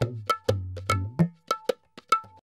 Thank you.